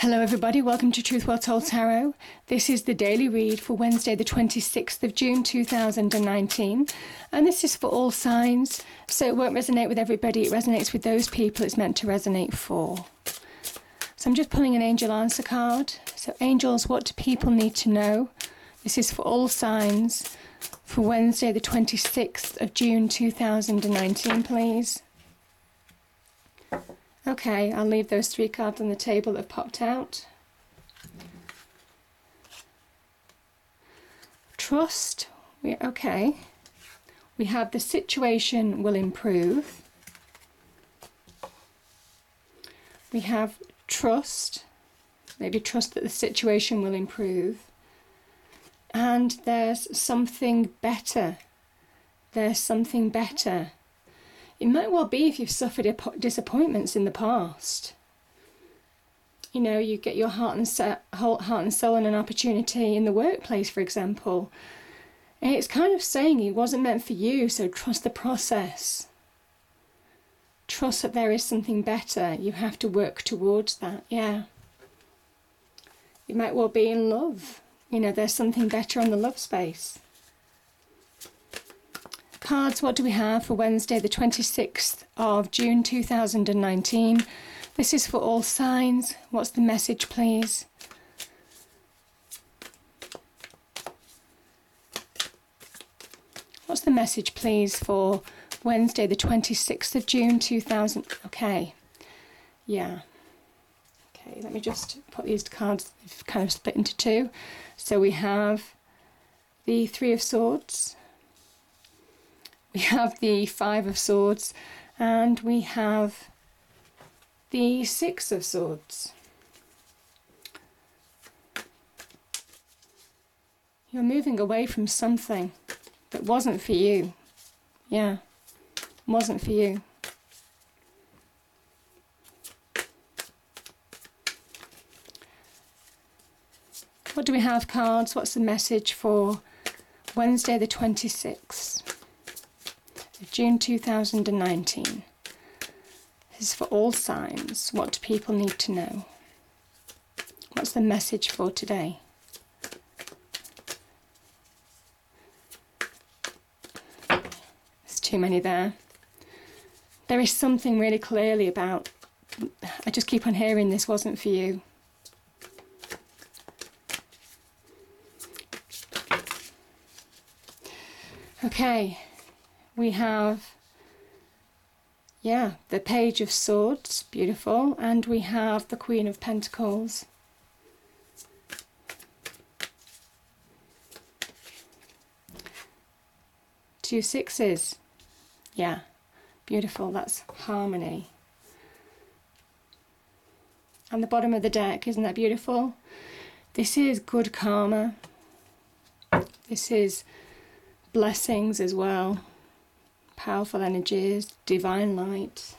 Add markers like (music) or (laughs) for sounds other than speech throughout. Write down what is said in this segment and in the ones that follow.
Hello, everybody. Welcome to Truth Well Told Tarot. This is the daily read for Wednesday, the 26th of June 2019. And this is for all signs, so it won't resonate with everybody. It resonates with those people it's meant to resonate for. So I'm just pulling an angel answer card. So, angels, what do people need to know? This is for all signs for Wednesday, the 26th of June 2019, please. Okay, I'll leave those three cards on the table that have popped out. Trust, we, okay. We have the situation will improve. We have trust, maybe trust that the situation will improve. And there's something better. There's something better. It might well be if you've suffered disappointments in the past. You know, you get your heart and, heart and soul on an opportunity in the workplace, for example. And it's kind of saying it wasn't meant for you, so trust the process. Trust that there is something better. You have to work towards that, yeah. You might well be in love. You know, there's something better on the love space cards, what do we have for Wednesday, the 26th of June 2019? This is for all signs. What's the message, please? What's the message, please, for Wednesday, the 26th of June 2000? Okay, yeah. Okay, let me just put these cards kind of split into two. So we have the Three of Swords, (laughs) we have the Five of Swords and we have the Six of Swords. You're moving away from something that wasn't for you. Yeah, wasn't for you. What do we have, cards? What's the message for Wednesday the 26th? June 2019. This is for all signs. What do people need to know? What's the message for today? There's too many there. There is something really clearly about. I just keep on hearing this wasn't for you. Okay, we have, yeah, the Page of Swords, beautiful, and we have the Queen of Pentacles. Two sixes, yeah, beautiful, that's harmony. And the bottom of the deck, isn't that beautiful? This is good karma. This is blessings as well powerful energies, divine light.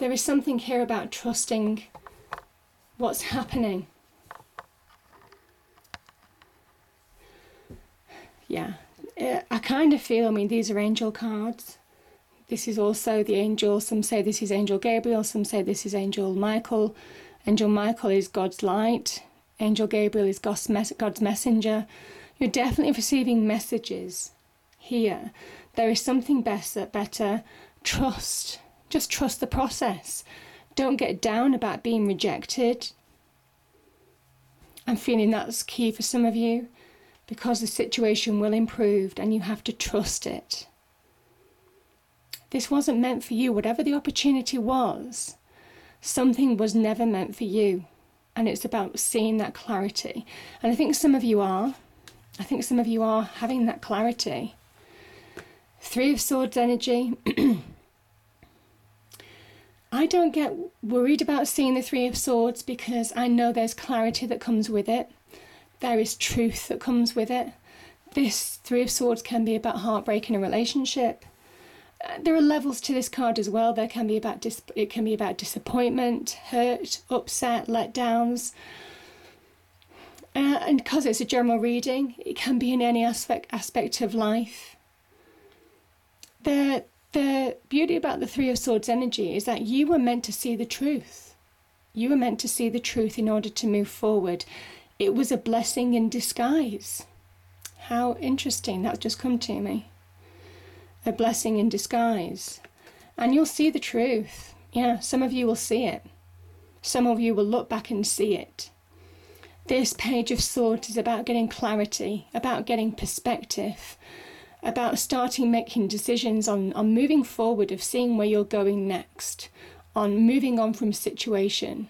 There is something here about trusting what's happening. Yeah, eh, I kind of feel, I mean, these are angel cards. This is also the angel. Some say this is Angel Gabriel, some say this is Angel Michael. Angel Michael is God's light. Angel Gabriel is God's, God's messenger. You're definitely receiving messages here. There is something better, better. Trust. Just trust the process. Don't get down about being rejected. I'm feeling that's key for some of you because the situation will improve and you have to trust it. This wasn't meant for you, whatever the opportunity was something was never meant for you. And it's about seeing that clarity. And I think some of you are. I think some of you are having that clarity. Three of Swords energy. (clears throat) I don't get worried about seeing the Three of Swords because I know there's clarity that comes with it. There is truth that comes with it. This Three of Swords can be about heartbreak in a relationship there are levels to this card as well. There can be about dis- it can be about disappointment, hurt, upset, letdowns. Uh, and because it's a general reading, it can be in any aspect aspect of life. The the beauty about the Three of Swords energy is that you were meant to see the truth. You were meant to see the truth in order to move forward. It was a blessing in disguise. How interesting, that's just come to me. A blessing in disguise. And you'll see the truth. Yeah, some of you will see it. Some of you will look back and see it. This page of swords is about getting clarity, about getting perspective, about starting making decisions on, on moving forward, of seeing where you're going next, on moving on from a situation,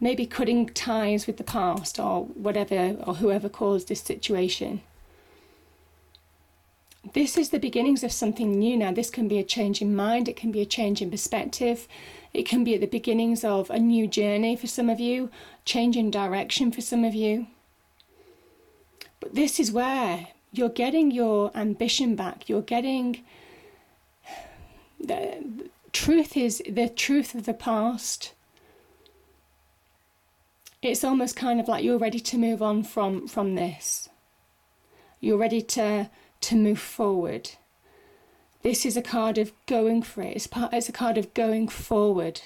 maybe cutting ties with the past or whatever or whoever caused this situation. This is the beginnings of something new now. This can be a change in mind, it can be a change in perspective, it can be at the beginnings of a new journey for some of you, change in direction for some of you. But this is where you're getting your ambition back. You're getting the truth is the truth of the past. It's almost kind of like you're ready to move on from from this. You're ready to to move forward. This is a card of going for it. It's, part, it's a card of going forward.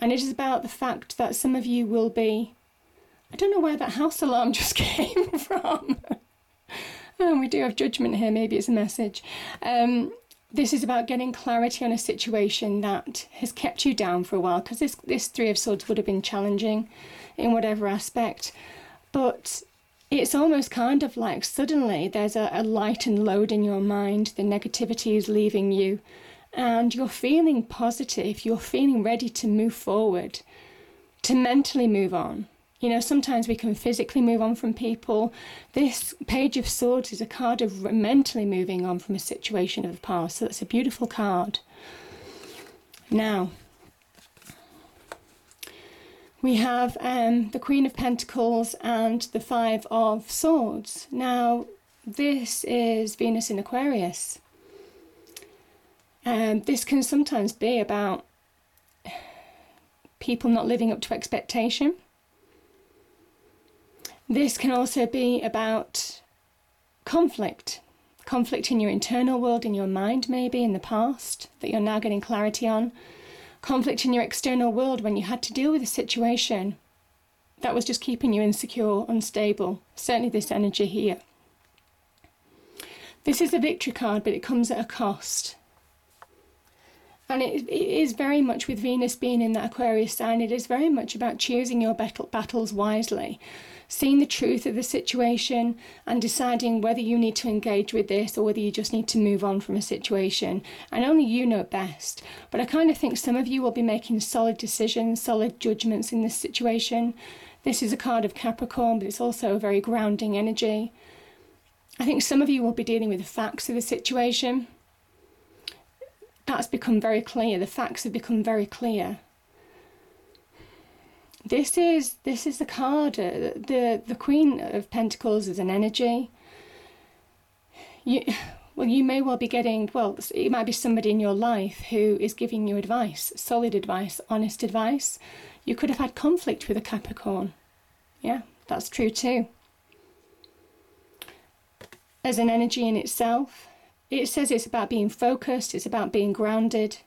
And it is about the fact that some of you will be. I don't know where that house alarm (laughs) just came from. oh, we do have judgment here, maybe it's a message. Um, this is about getting clarity on a situation that has kept you down for a while because this, this Three of Swords would have been challenging in whatever aspect. But it's almost kind of like suddenly there's a, a light and load in your mind, the negativity is leaving you, and you're feeling positive, you're feeling ready to move forward, to mentally move on. You know, sometimes we can physically move on from people. This Page of Swords is a card of mentally moving on from a situation of the past. So that's a beautiful card. Now, we have um, the Queen of Pentacles and the Five of Swords. Now, this is Venus in Aquarius. Um, this can sometimes be about people not living up to expectation this can also be about conflict conflict in your internal world, in your mind, maybe in the past that you're now getting clarity on, conflict in your external world when you had to deal with a situation that was just keeping you insecure, unstable. Certainly, this energy here. This is a victory card, but it comes at a cost. And it, it is very much with Venus being in that Aquarius sign, it is very much about choosing your battle, battles wisely seeing the truth of the situation and deciding whether you need to engage with this or whether you just need to move on from a situation. And only you know best. But I kind of think some of you will be making solid decisions, solid judgments in this situation. This is a card of Capricorn, but it's also a very grounding energy. I think some of you will be dealing with the facts of the situation. That's become very clear. The facts have become very clear this is this is the card. Uh, the the Queen of Pentacles is an energy. You well, you may well be getting well. It might be somebody in your life who is giving you advice, solid advice, honest advice. You could have had conflict with a Capricorn. Yeah, that's true too. As an energy in itself, it says it's about being focused. It's about being grounded.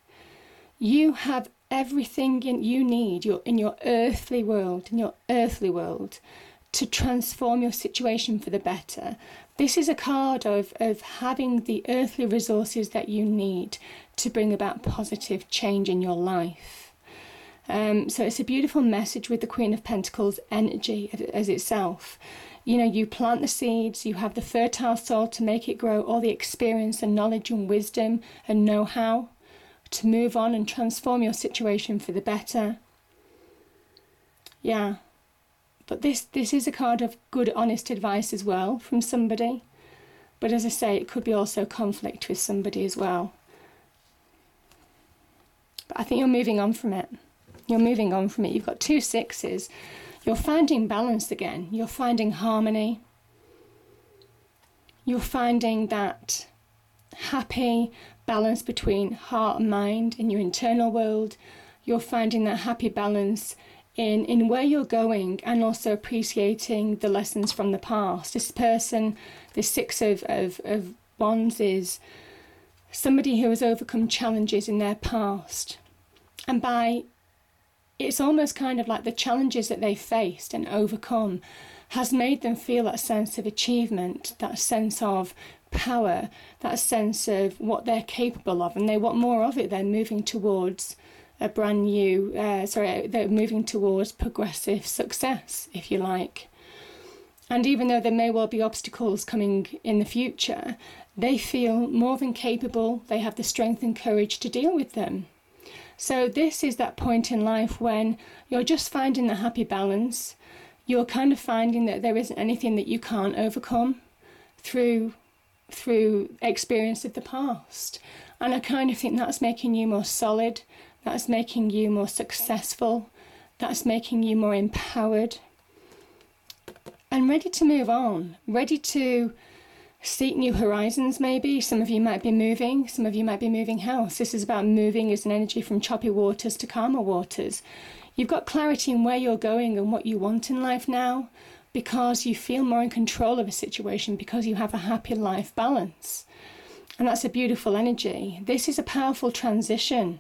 You have everything you need your, in your earthly world, in your earthly world, to transform your situation for the better. This is a card of, of having the earthly resources that you need to bring about positive change in your life. Um, so it's a beautiful message with the Queen of Pentacles energy as itself. You know, you plant the seeds, you have the fertile soil to make it grow, all the experience and knowledge and wisdom and know how to move on and transform your situation for the better. Yeah. But this this is a card of good honest advice as well from somebody. But as I say, it could be also conflict with somebody as well. But I think you're moving on from it. You're moving on from it. You've got two sixes. You're finding balance again. You're finding harmony. You're finding that happy, balance between heart and mind in your internal world. You're finding that happy balance in, in where you're going and also appreciating the lessons from the past. This person, this six of, of, of wands is somebody who has overcome challenges in their past. And by it's almost kind of like the challenges that they faced and overcome has made them feel that sense of achievement, that sense of power, that sense of what they're capable of, and they want more of it. They're moving towards a brand new, uh, sorry, they're moving towards progressive success, if you like. And even though there may well be obstacles coming in the future, they feel more than capable, they have the strength and courage to deal with them. So, this is that point in life when you're just finding the happy balance. You're kind of finding that there isn't anything that you can't overcome through through experience of the past. And I kind of think that's making you more solid, that's making you more successful, that's making you more empowered and ready to move on, ready to seek new horizons, maybe. Some of you might be moving, some of you might be moving house. This is about moving as an energy from choppy waters to calmer waters. You've got clarity in where you're going and what you want in life now because you feel more in control of a situation because you have a happy life balance. And that's a beautiful energy. This is a powerful transition.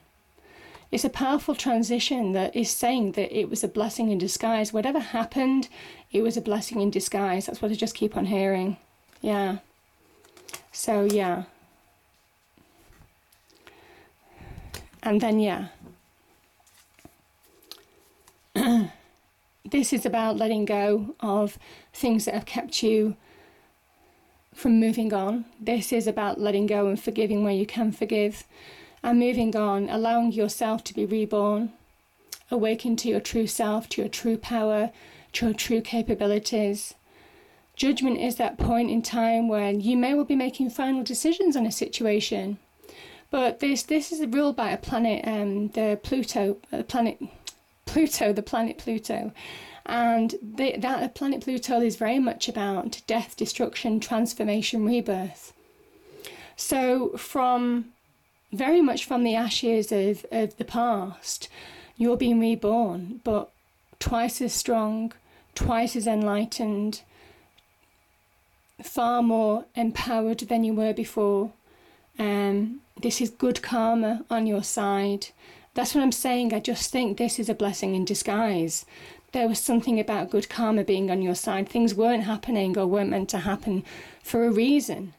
It's a powerful transition that is saying that it was a blessing in disguise. Whatever happened, it was a blessing in disguise. That's what I just keep on hearing. Yeah. So, yeah. And then, yeah. (clears throat) this is about letting go of things that have kept you from moving on. This is about letting go and forgiving where you can forgive and moving on, allowing yourself to be reborn, awaken to your true self, to your true power, to your true capabilities. Judgment is that point in time when you may well be making final decisions on a situation. But this this is ruled by a planet, um, the Pluto, the planet Pluto, the planet Pluto. And the, that planet Pluto is very much about death, destruction, transformation, rebirth. So from very much from the ashes of, of the past, you're being reborn, but twice as strong, twice as enlightened, far more empowered than you were before. Um, this is good karma on your side. That's what I'm saying. I just think this is a blessing in disguise. There was something about good karma being on your side. Things weren't happening or weren't meant to happen for a reason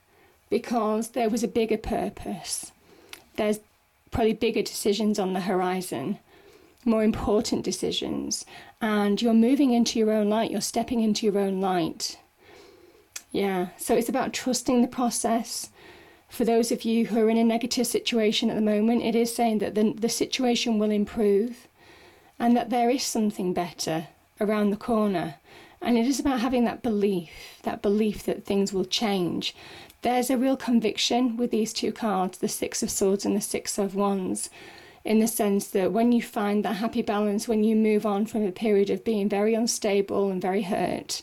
because there was a bigger purpose. There's probably bigger decisions on the horizon, more important decisions, and you're moving into your own light, you're stepping into your own light. Yeah, so it's about trusting the process. For those of you who are in a negative situation at the moment, it is saying that the, the situation will improve and that there is something better around the corner. And it is about having that belief, that belief that things will change. There's a real conviction with these two cards, the Six of Swords and the Six of Wands, in the sense that when you find that happy balance, when you move on from a period of being very unstable and very hurt,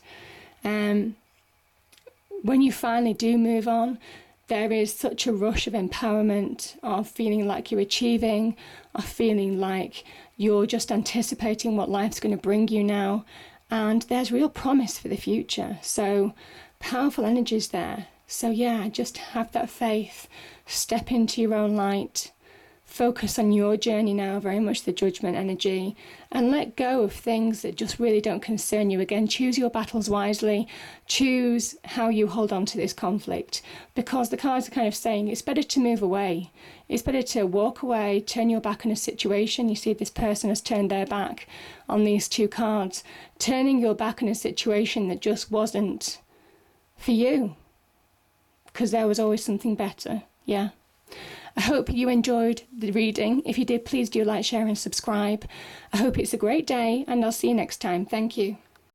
um, when you finally do move on, there is such a rush of empowerment, of feeling like you're achieving, of feeling like you're just anticipating what life's going to bring you now. And there's real promise for the future. So, powerful energies there. So, yeah, just have that faith, step into your own light, focus on your journey now, very much the judgment energy, and let go of things that just really don't concern you. Again, choose your battles wisely, choose how you hold on to this conflict, because the cards are kind of saying it's better to move away. It's better to walk away, turn your back on a situation. You see, this person has turned their back on these two cards, turning your back on a situation that just wasn't for you, because there was always something better. Yeah. I hope you enjoyed the reading. If you did, please do like, share, and subscribe. I hope it's a great day, and I'll see you next time. Thank you.